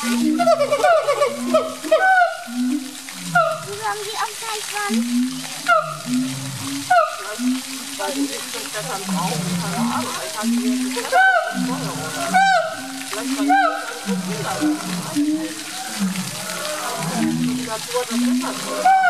Wieso haben die auch gleich Wand? Weil die nicht so Klettern brauchen, keine Ahnung. Vielleicht haben die jetzt geklettert und Feuer oder Vielleicht kann die das Kinder. Die Natur das Wetter